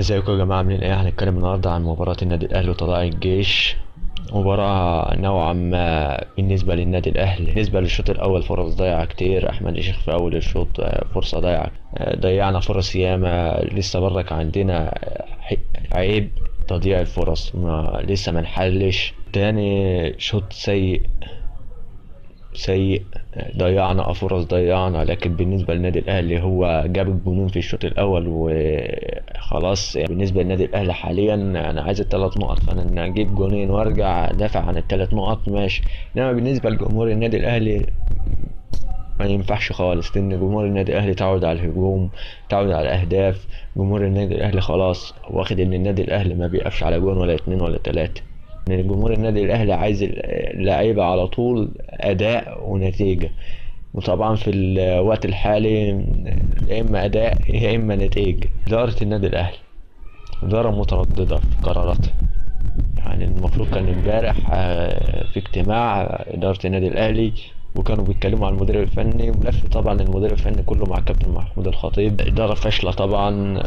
ازيكم يا جماعة؟ عاملين إيه؟ هنتكلم النهاردة عن مباراة النادي الأهلي وطلائع الجيش. مباراة نوعا ما بالنسبة للنادي الأهلي. بالنسبة للشوط الأول فرص ضايعة كتير. أحمد الشيخ في أول الشوط آه، فرصة ضايعة. آه، ضيعنا فرص ياما. لسه برك عندنا عيب تضييع الفرص. ما لسه ما نحلش تاني شوط سيء. سيء ضيعنا فرص ضيعنا لكن بالنسبة للنادي الأهلي هو جاب الجنون في الشوط الأول وخلاص. بالنسبة للنادي الأهلي حاليا أنا عايز الثلاث نقط فأنا أجيب جونين وأرجع أدافع عن الثلاث نقط ماشي. إنما بالنسبة لجمهور النادي الأهلي ما ينفعش خالص لأن جمهور النادي الأهلي تعود على الهجوم تعود على الأهداف. جمهور النادي الأهلي خلاص واخد إن النادي الأهلي ما بيقفش على جون ولا اتنين ولا تلاتة. ان جمهور النادي الأهلي عايز اللعيبة على طول أداء ونتيجة. وطبعا في الوقت الحالي يا إما أداء يا إما نتيجة. إدارة النادي الأهلي إدارة مترددة في قراراتها. يعني المفروض كان امبارح آه، في اجتماع إدارة النادي الأهلي وكانوا بيتكلموا عن المدير الفني ولف طبعا المدير الفني كله مع الكابتن محمود الخطيب. إدارة فاشلة طبعا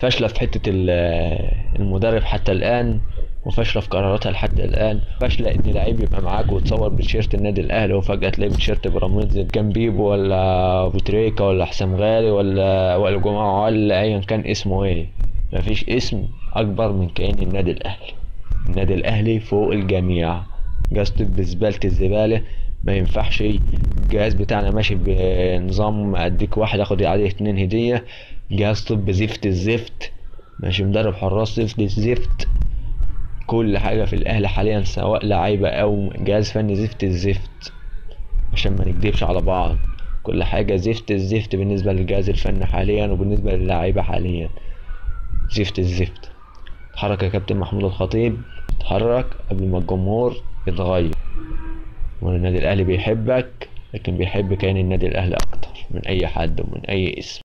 فاشلة في حتة ال- المدرب حتى الآن. وفاشله في قراراتها لحد الآن. فاشلة إن لعيب يبقى معاك وتصور بتيشيرت النادي الأهلي وفجأة تلاقي بتيشيرت بيراميدز كان بيبو ولا بوتريكا ولا حسام غالي ولا وائل جمعة ولا ايا كان اسمه إيه. مفيش اسم أكبر من كيان النادي الأهلي. النادي الأهلي فوق الجميع. جهاز طب زبالة الزبالة. ما ينفعش الجهاز بتاعنا ماشي بنظام أديك واحد أخد عليه اتنين هدية. جهاز طب زفت الزفت. ماشي مدرب حراس زفت الزفت. كل حاجة في الأهلي حاليا سواء لعيبة أو جهاز فني زفت الزفت عشان ما نكدبش على بعض. كل حاجة زفت الزفت بالنسبة للجهاز الفني حاليا وبالنسبة للعيبة حاليا. زفت الزفت. اتحرك يا كابتن محمود الخطيب. اتحرك قبل ما الجمهور يتغير. والنادي الأهلي بيحبك لكن بيحب كيان النادي الأهلي أكتر من أي حد ومن أي اسم.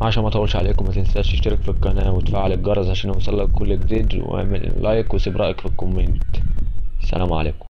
عشان ما اطولش عليكم ما تنساش تشترك في القناة وتفعل الجرس عشان يوصلك كل جديد واعمل like وسيب رأيك في ال comment. السلام عليكم.